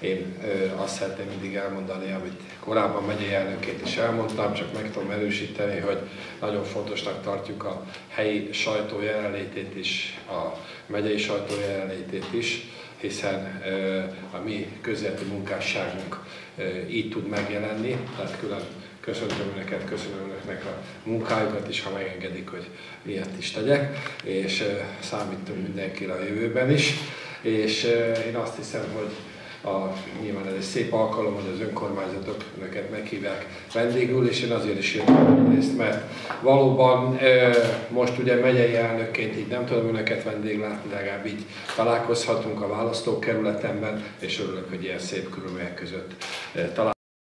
én azt szeretném mindig elmondani, amit korábban megyei elnökként is elmondtam, csak meg tudom erősíteni, hogy nagyon fontosnak tartjuk a helyi sajtó jelenlétét is, a megyei sajtó jelenlétét is, hiszen a mi közéleti munkásságunk így tud megjelenni, tehát külön köszöntöm Önöket, köszönöm Önöknek a munkájukat is, ha megengedik, hogy ilyet is tegyek, és számítunk mindenkire a jövőben is, és én azt hiszem, hogy nyilván ez egy szép alkalom, hogy az önkormányzatok önöket meghívják vendégül, és én azért is jöttem részt, mert valóban most ugye megyei elnökként így nem tudom önöket vendéglátni, legalább így találkozhatunk a választókerületemben, és örülök, hogy ilyen szép körülmények között találkozhatunk.